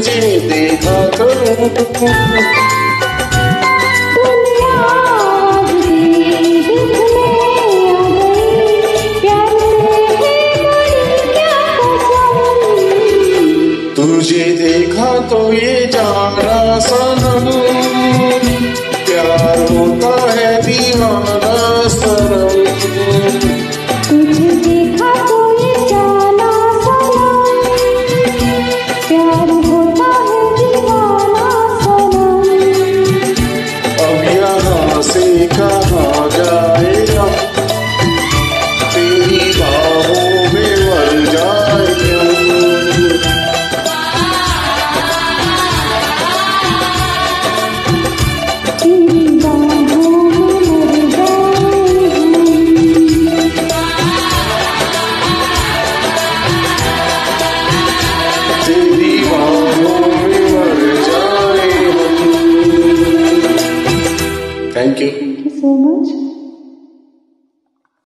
तुझे देखा करूँ तुझे देखा तो ये जाना सनम Thank you.